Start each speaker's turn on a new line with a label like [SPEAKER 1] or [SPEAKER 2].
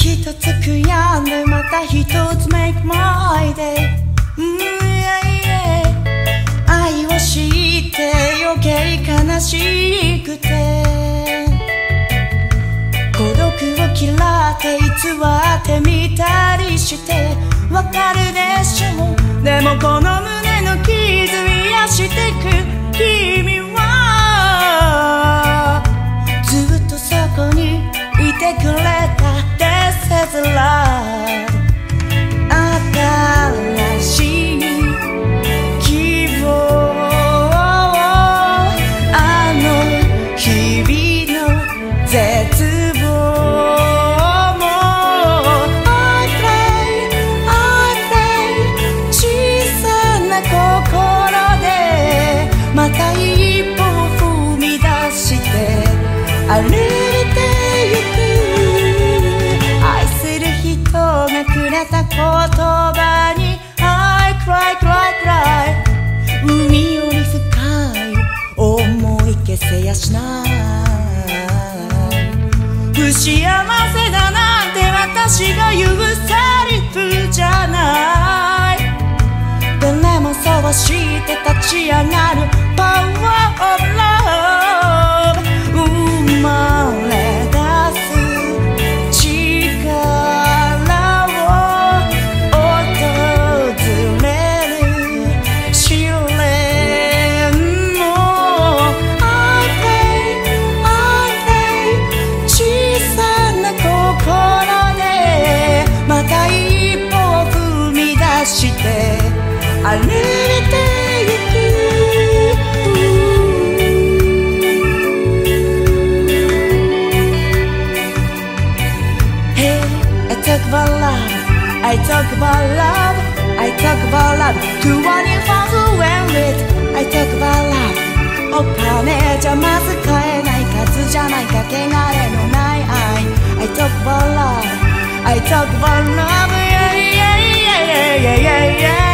[SPEAKER 1] 一つ悔やんでまた一つ make my day、うん yeah, yeah、愛を知って余計悲しくて。孤独を嫌って偽ってみたりして。わかるでしょう。でもこの胸の傷して歩いてゆく。愛する人がくれた言葉に I cry cry cry 海より深い思い消せやしない。不幸せだなんて私が言うセリフじゃない。誰もそうして立ち上がる。Power of Love I talk about love. I talk about love. To anyone who went with. I talk about love. お金じゃまず買えない数じゃないかけがえのない愛 I talk about love. I talk about love. Yeah, yeah, yeah, yeah, yeah, yeah.